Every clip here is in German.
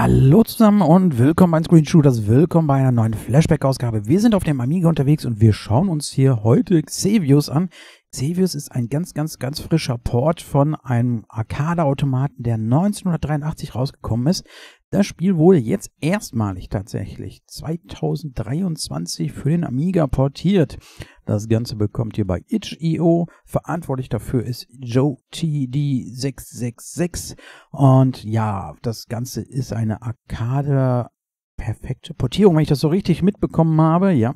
Hallo zusammen und willkommen bei Screen Shooters, willkommen bei einer neuen Flashback-Ausgabe. Wir sind auf dem Amiga unterwegs und wir schauen uns hier heute Xevious an. Xevious ist ein ganz, ganz, ganz frischer Port von einem Arcade-Automaten, der 1983 rausgekommen ist. Das Spiel wurde jetzt erstmalig tatsächlich 2023 für den Amiga portiert. Das Ganze bekommt ihr bei itch.io. Verantwortlich dafür ist Joe TD666. Und ja, das Ganze ist eine Arcade perfekte Portierung, wenn ich das so richtig mitbekommen habe. Ja,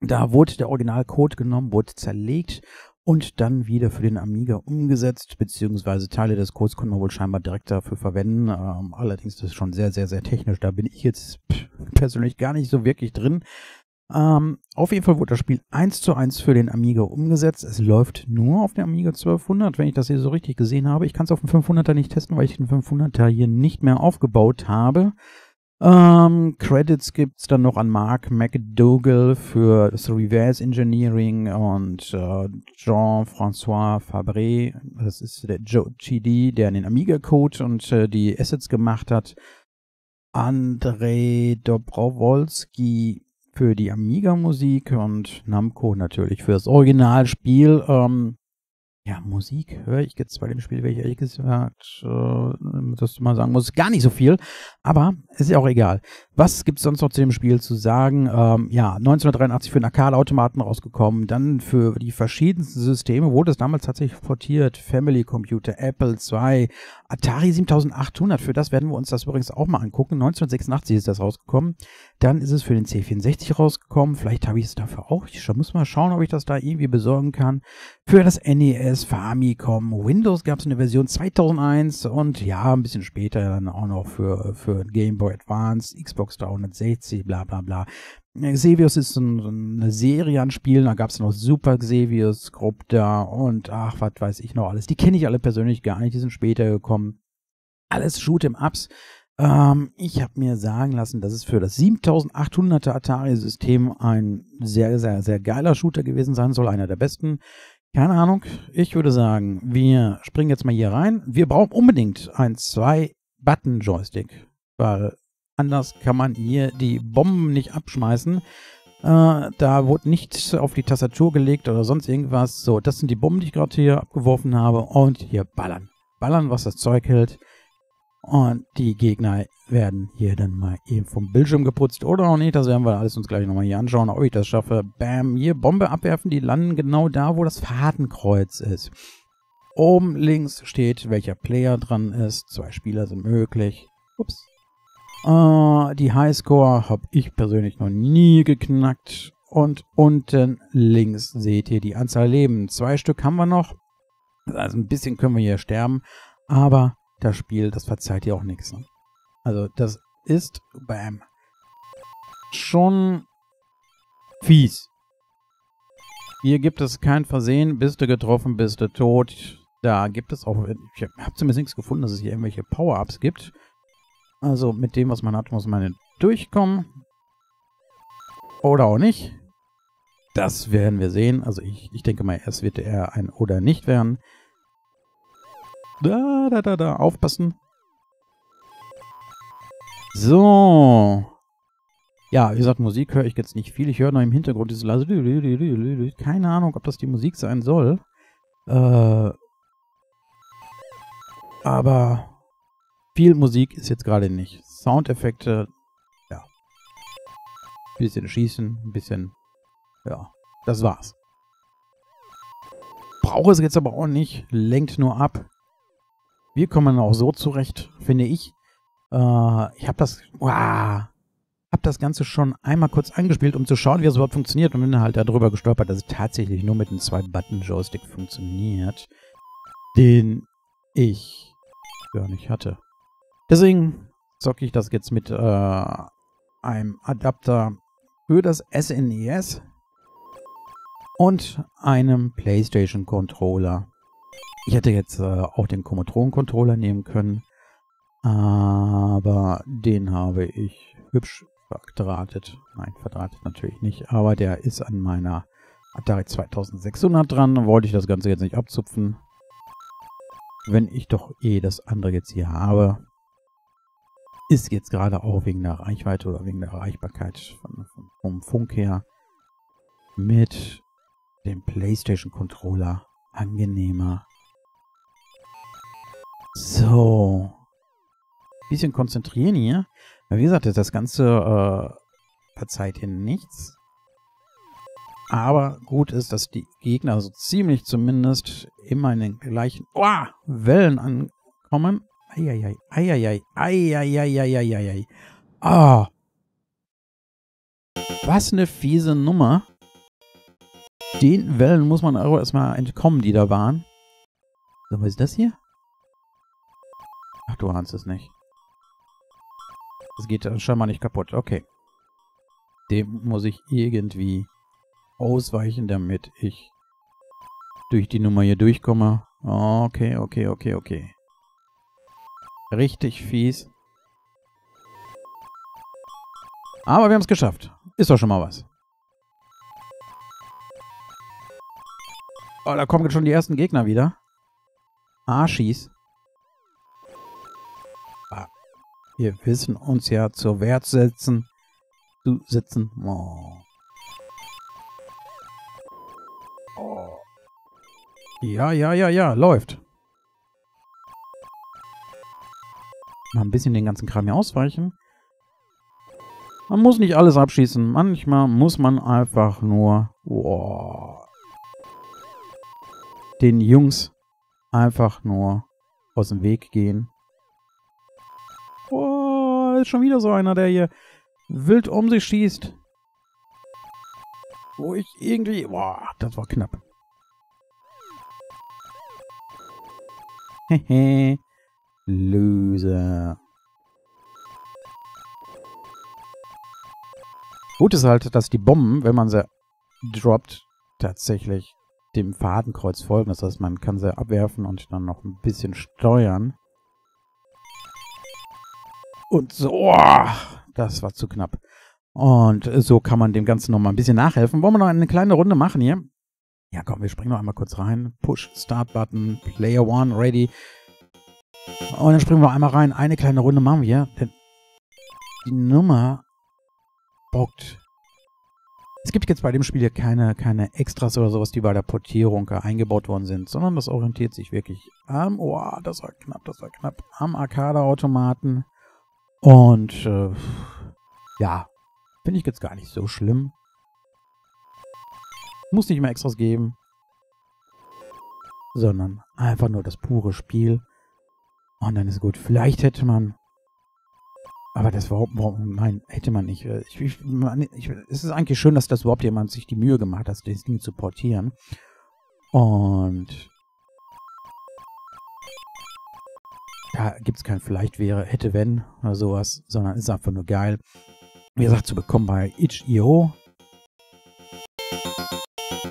da wurde der Originalcode genommen, wurde zerlegt und dann wieder für den Amiga umgesetzt, beziehungsweise Teile des Codes konnte man wohl scheinbar direkt dafür verwenden. Ähm, allerdings ist das schon sehr, sehr, sehr technisch. Da bin ich jetzt persönlich gar nicht so wirklich drin. Ähm, auf jeden Fall wurde das Spiel eins zu eins für den Amiga umgesetzt. Es läuft nur auf dem Amiga 1200, wenn ich das hier so richtig gesehen habe. Ich kann es auf dem 500er nicht testen, weil ich den 500er hier nicht mehr aufgebaut habe. Ähm, Credits gibt's dann noch an Mark McDougall für das Reverse Engineering und äh, Jean-François Fabre, das ist der Joe GD, der den Amiga-Code und äh, die Assets gemacht hat. Andrei Dobrowolski für die Amiga-Musik und Namco natürlich für das Originalspiel. Ähm, ja, Musik höre ich jetzt bei dem Spiel, welche ehrlich gesagt, äh, das mal sagen muss, gar nicht so viel. Aber ist ja auch egal. Was gibt es sonst noch zu dem Spiel zu sagen? Ähm, ja, 1983 für den Arcade-Automaten rausgekommen. Dann für die verschiedensten Systeme wurde es damals tatsächlich portiert. Family Computer, Apple II, Atari 7800. Für das werden wir uns das übrigens auch mal angucken. 1986 ist das rausgekommen. Dann ist es für den C64 rausgekommen. Vielleicht habe ich es dafür auch. Ich muss mal schauen, ob ich das da irgendwie besorgen kann. Für das NES, Famicom, Windows gab es eine Version 2001 und ja, ein bisschen später dann auch noch für, für Game Boy Advance, Xbox 360, bla bla bla. Xevious ist so, eine Serie an Spielen, da gab es noch Super Xevious, Grupta und ach, was weiß ich noch alles. Die kenne ich alle persönlich gar nicht, die sind später gekommen. Alles Shoot'em Ups. Ähm, ich habe mir sagen lassen, dass es für das 7800er Atari-System ein sehr, sehr, sehr geiler Shooter gewesen sein soll, einer der besten. Keine Ahnung, ich würde sagen, wir springen jetzt mal hier rein. Wir brauchen unbedingt ein Zwei-Button-Joystick, weil anders kann man hier die Bomben nicht abschmeißen. Äh, da wurde nichts auf die Tastatur gelegt oder sonst irgendwas. So, das sind die Bomben, die ich gerade hier abgeworfen habe. Und hier ballern. Ballern, was das Zeug hält. Und die Gegner werden hier dann mal eben vom Bildschirm geputzt oder noch nicht. Das werden wir alles uns gleich nochmal hier anschauen, ob ich das schaffe. Bam, hier Bombe abwerfen. Die landen genau da, wo das Fadenkreuz ist. Oben links steht, welcher Player dran ist. Zwei Spieler sind möglich. Ups. Äh, die Highscore habe ich persönlich noch nie geknackt. Und unten links seht ihr die Anzahl Leben. Zwei Stück haben wir noch. Also ein bisschen können wir hier sterben. Aber das Spiel, das verzeiht dir auch nichts. Ne? Also das ist, bam, schon fies. Hier gibt es kein Versehen, bist du getroffen, bist du tot. Da gibt es auch, ich habe zumindest nichts gefunden, dass es hier irgendwelche Power-Ups gibt. Also mit dem, was man hat, muss man durchkommen. Oder auch nicht. Das werden wir sehen. Also ich, ich denke mal, es wird eher ein oder nicht werden. Da, da, da, da. Aufpassen. So. Ja, wie gesagt, Musik höre ich jetzt nicht viel. Ich höre noch im Hintergrund diese leise. Keine Ahnung, ob das die Musik sein soll. Äh, aber viel Musik ist jetzt gerade nicht. Soundeffekte, ja. Ein bisschen schießen, ein bisschen, ja. Das war's. Brauche es jetzt aber auch nicht. Lenkt nur ab. Wir kommen auch so zurecht, finde ich. Äh, ich habe das, wow, habe das Ganze schon einmal kurz angespielt, um zu schauen, wie es überhaupt funktioniert und bin halt darüber gestolpert, dass es tatsächlich nur mit einem Zwei-Button-Joystick funktioniert, den ich gar nicht hatte. Deswegen zocke ich das jetzt mit äh, einem Adapter für das SNES e und einem PlayStation Controller. Ich hätte jetzt äh, auch den Commodore-Controller nehmen können, aber den habe ich hübsch verdrahtet. Nein, verdrahtet natürlich nicht, aber der ist an meiner Atari 2600 dran. Wollte ich das Ganze jetzt nicht abzupfen. Wenn ich doch eh das andere jetzt hier habe. ist jetzt gerade auch wegen der Reichweite oder wegen der Erreichbarkeit von, von, vom Funk her mit dem PlayStation Controller angenehmer. So. Bisschen konzentrieren hier. Wie gesagt, das Ganze äh, verzeiht hier nichts. Aber gut ist, dass die Gegner so ziemlich zumindest immer in den gleichen oh, Wellen ankommen. Eieiei, eieiei, eieiei, eieiei. Ah. Was eine fiese Nummer. Den Wellen muss man auch erstmal entkommen, die da waren. So, was ist das hier? Ach, du ahnst es nicht. Das geht scheinbar nicht kaputt. Okay. Dem muss ich irgendwie ausweichen, damit ich durch die Nummer hier durchkomme. Okay, okay, okay, okay. Richtig fies. Aber wir haben es geschafft. Ist doch schon mal was. Oh, da kommen jetzt schon die ersten Gegner wieder. Arschis. Wir wissen uns ja zur Wert setzen. Zu sitzen. Oh. Ja, ja, ja, ja, läuft. Mal ein bisschen den ganzen Kram hier ausweichen. Man muss nicht alles abschießen. Manchmal muss man einfach nur oh, den Jungs einfach nur aus dem Weg gehen. Ist schon wieder so einer, der hier wild um sich schießt. Wo ich irgendwie... Boah, das war knapp. Hehe. Loser. Gut ist halt, dass die Bomben, wenn man sie droppt, tatsächlich dem Fadenkreuz folgen. Das heißt, man kann sie abwerfen und dann noch ein bisschen steuern. Und so, oh, das war zu knapp. Und so kann man dem Ganzen noch mal ein bisschen nachhelfen. Wollen wir noch eine kleine Runde machen hier? Ja, komm, wir springen noch einmal kurz rein. Push, Start Button, Player One, ready. Und dann springen wir einmal rein. Eine kleine Runde machen wir. Denn die Nummer bockt. Es gibt jetzt bei dem Spiel keine, keine Extras oder sowas, die bei der Portierung eingebaut worden sind, sondern das orientiert sich wirklich am, oh, das war knapp, das war knapp, am Arcade-Automaten. Und äh, ja, finde ich jetzt gar nicht so schlimm. Muss nicht mehr Extras geben. Sondern einfach nur das pure Spiel. Und dann ist gut. Vielleicht hätte man. Aber das warum, nein, hätte man nicht. Ich, ich, ich, es ist eigentlich schön, dass das überhaupt jemand sich die Mühe gemacht hat, das Ding zu portieren. Und gibt es kein vielleicht wäre, hätte wenn oder sowas, sondern ist einfach nur geil. Wie gesagt, zu bekommen bei itch.io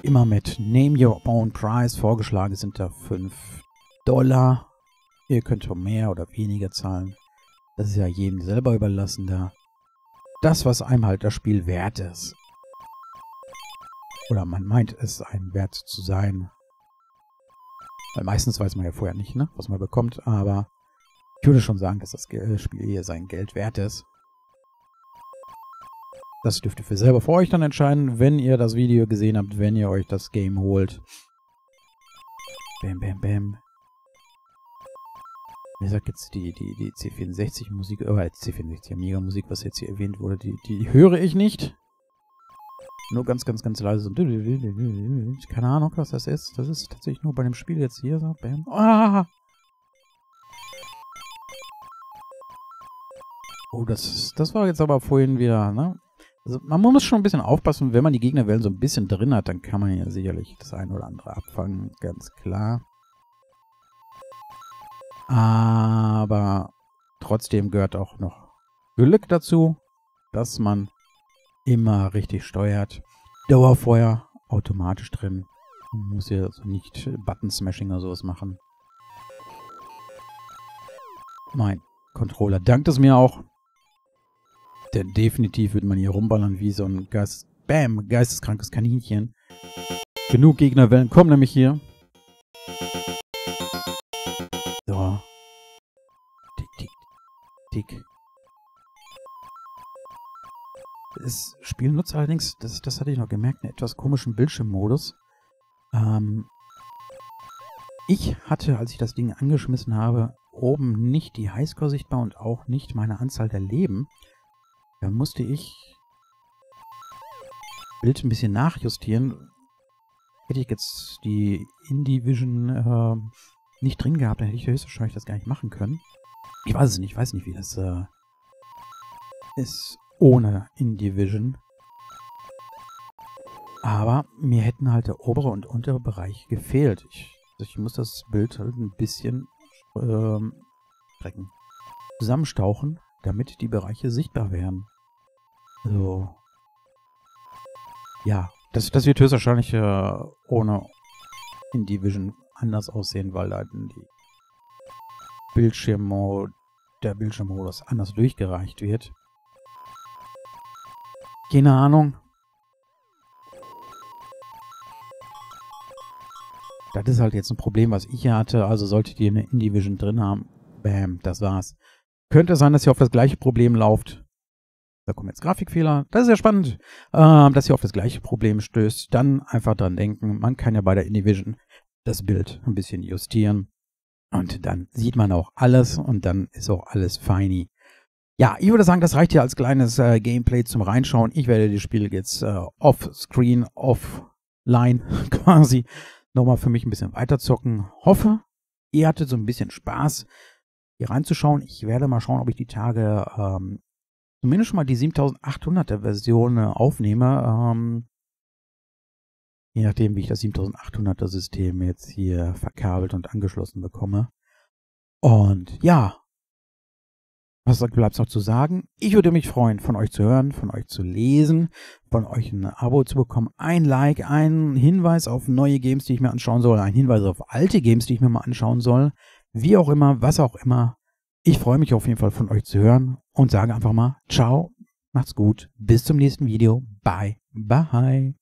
immer mit Name Your Own Price. Vorgeschlagen sind da 5 Dollar. Ihr könnt mehr oder weniger zahlen. Das ist ja jedem selber überlassen da. Das, was einem halt das Spiel wert ist. Oder man meint es ein Wert zu sein. Weil meistens weiß man ja vorher nicht, ne, was man bekommt. Aber ich würde schon sagen, dass das Spiel hier sein Geld wert ist. Das dürft ihr für selber vor euch dann entscheiden, wenn ihr das Video gesehen habt, wenn ihr euch das Game holt. Bam, bam, bam. Wie gesagt, jetzt die, die, die C64-Musik, äh, C64 Amiga-Musik, was jetzt hier erwähnt wurde, die, die höre ich nicht. Nur ganz, ganz, ganz leise so. Keine Ahnung, was das ist. Das ist tatsächlich nur bei dem Spiel jetzt hier so. Bam. Ah! Oh, das, das war jetzt aber vorhin wieder, ne? Also man muss schon ein bisschen aufpassen, wenn man die Gegnerwellen so ein bisschen drin hat, dann kann man ja sicherlich das ein oder andere abfangen, ganz klar. Aber trotzdem gehört auch noch Glück dazu, dass man immer richtig steuert. Dauerfeuer automatisch drin. Man muss hier also nicht Button-Smashing oder sowas machen. Mein Controller dankt es mir auch denn definitiv wird man hier rumballern wie so ein Geist Bam, geisteskrankes Kaninchen. Genug Gegnerwellen kommen nämlich hier. So. Tick, tick, tick. Das Spiel nutzt allerdings, das, das hatte ich noch gemerkt, einen etwas komischen Bildschirmmodus. Ähm, ich hatte, als ich das Ding angeschmissen habe, oben nicht die Highscore sichtbar und auch nicht meine Anzahl der Leben. Da musste ich Bild ein bisschen nachjustieren. Hätte ich jetzt die Indie-Vision äh, nicht drin gehabt, dann hätte ich höchstwahrscheinlich das gar nicht machen können. Ich weiß es nicht, ich weiß nicht, wie das äh, ist ohne Indie-Vision. Aber mir hätten halt der obere und untere Bereich gefehlt. Ich, ich muss das Bild halt ein bisschen ähm, strecken. Zusammenstauchen, damit die Bereiche sichtbar werden. So. Ja, das, das wird höchstwahrscheinlich äh, ohne Indie-Vision anders aussehen, weil da die Bildschirmmod der Bildschirmmodus anders durchgereicht wird. Keine Ahnung. Das ist halt jetzt ein Problem, was ich hier hatte. Also solltet ihr eine Indie-Vision drin haben, bam, das war's. Könnte sein, dass ihr auf das gleiche Problem lauft. Da kommen jetzt Grafikfehler. Das ist ja spannend, äh, dass ihr auf das gleiche Problem stößt. Dann einfach dran denken, man kann ja bei der Indie-Vision das Bild ein bisschen justieren. Und dann sieht man auch alles und dann ist auch alles feini. Ja, ich würde sagen, das reicht hier als kleines äh, Gameplay zum Reinschauen. Ich werde das Spiel jetzt äh, off-screen, offline quasi nochmal für mich ein bisschen weiterzocken. Hoffe, ihr hattet so ein bisschen Spaß, hier reinzuschauen. Ich werde mal schauen, ob ich die Tage ähm, zumindest schon mal die 7800er Version äh, aufnehme. Ähm, je nachdem, wie ich das 7800er System jetzt hier verkabelt und angeschlossen bekomme. Und ja, was bleibt noch zu sagen? Ich würde mich freuen, von euch zu hören, von euch zu lesen, von euch ein Abo zu bekommen, ein Like, ein Hinweis auf neue Games, die ich mir anschauen soll, ein Hinweis auf alte Games, die ich mir mal anschauen soll. Wie auch immer, was auch immer. Ich freue mich auf jeden Fall von euch zu hören und sage einfach mal Ciao, macht's gut, bis zum nächsten Video, bye, bye.